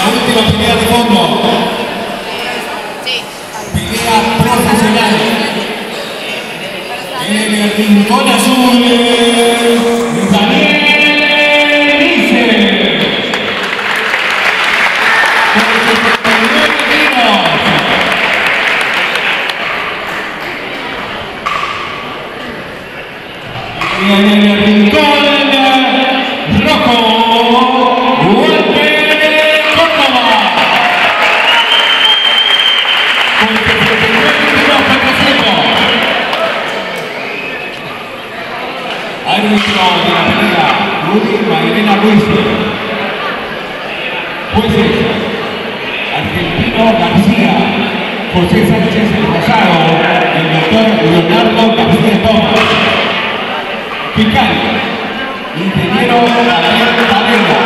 La última pelea de fondo. Pelea profesional. En el rincón azul. Daniel. en el rincón rojo. José Sánchez Rosado, el doctor Leonardo García Tomás, fiscal, ingeniero Daniel Valera,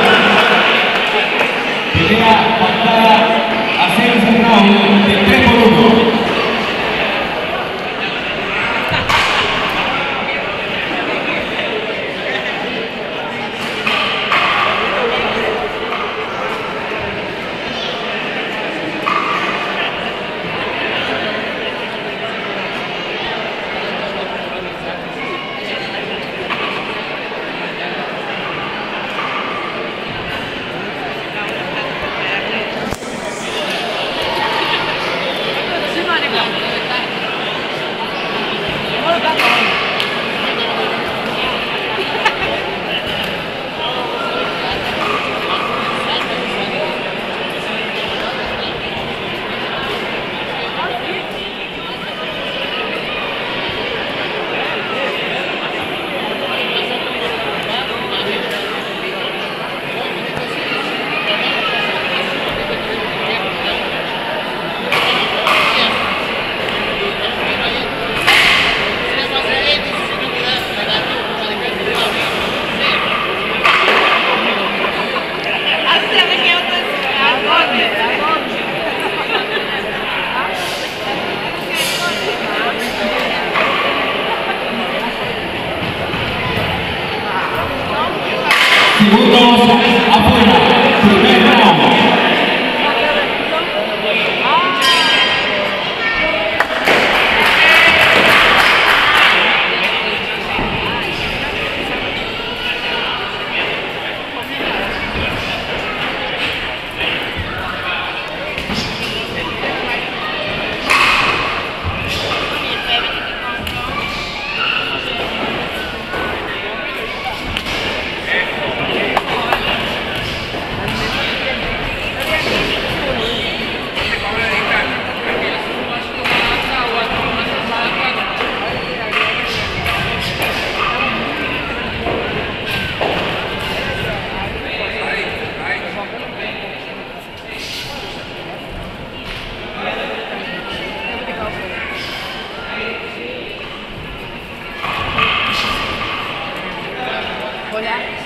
pelea pactada a Sergio Raúl de 3 por 1. olhar.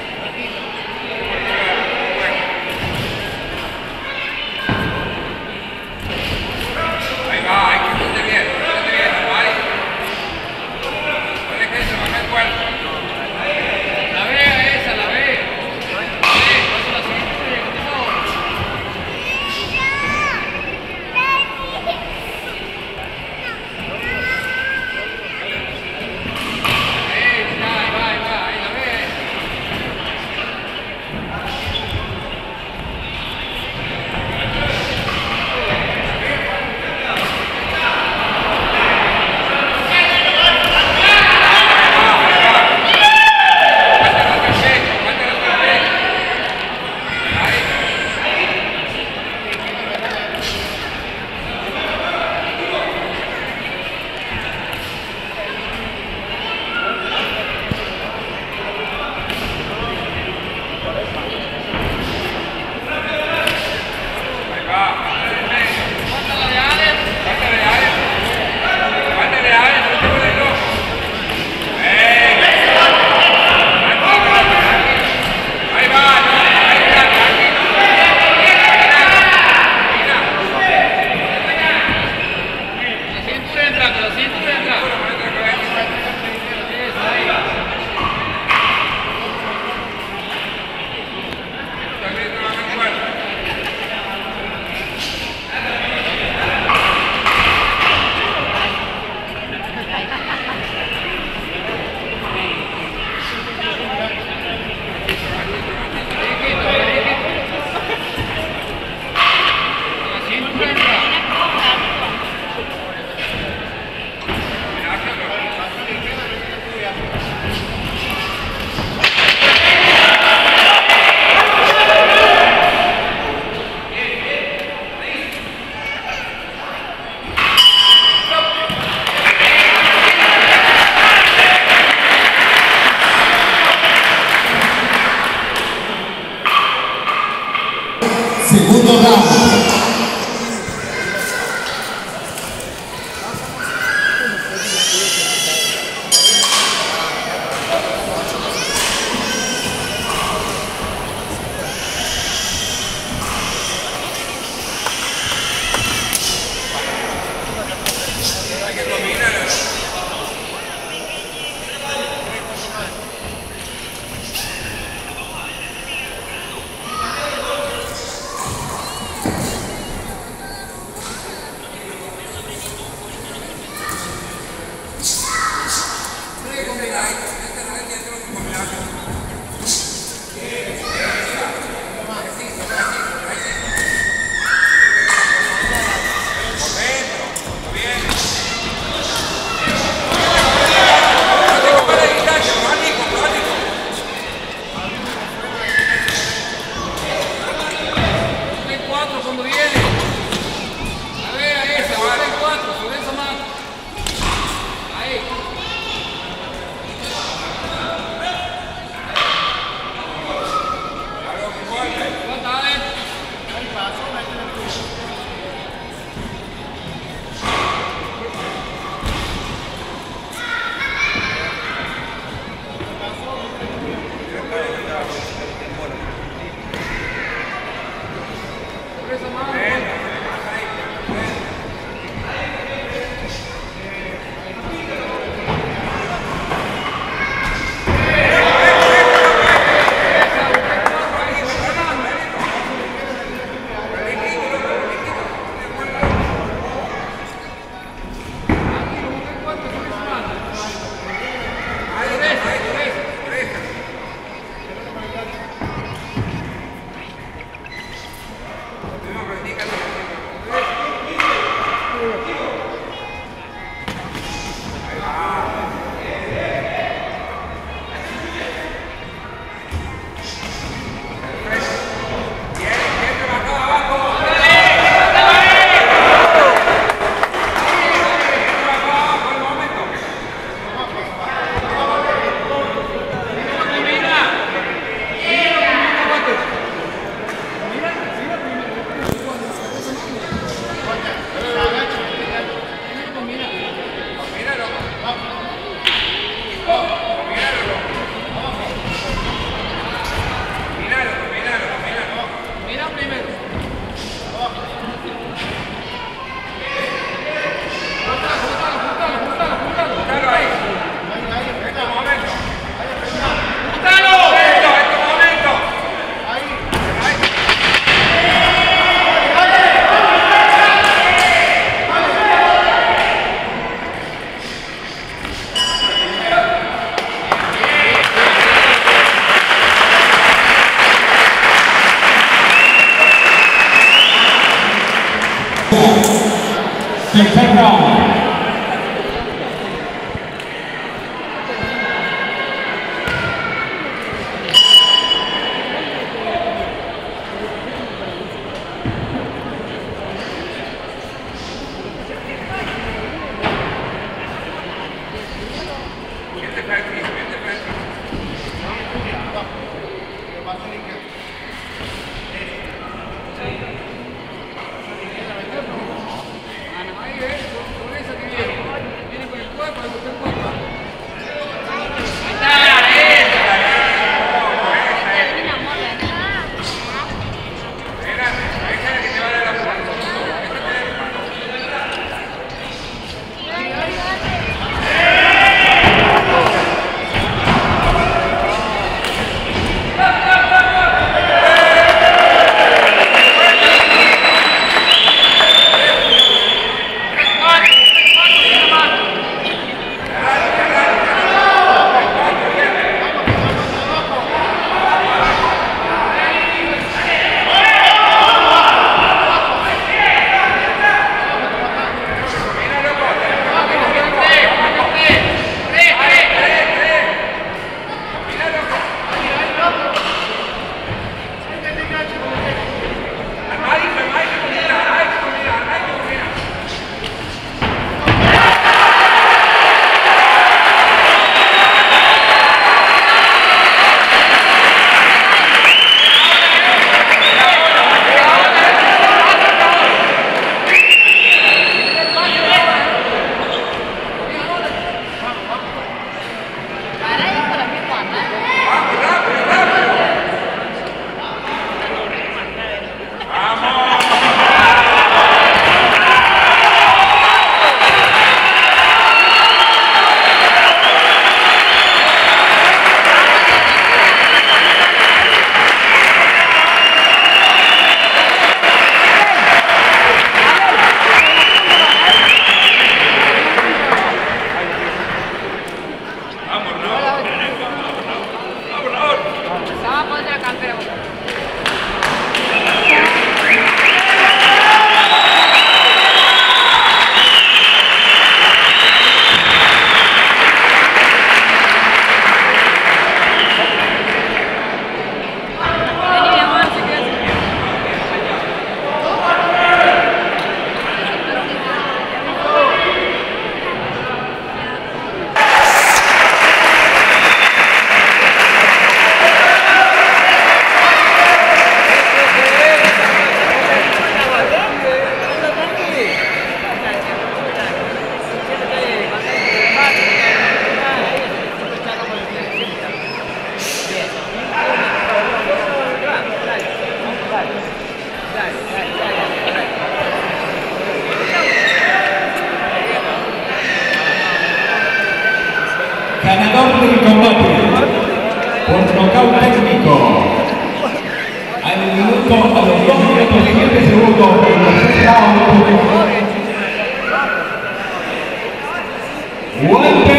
One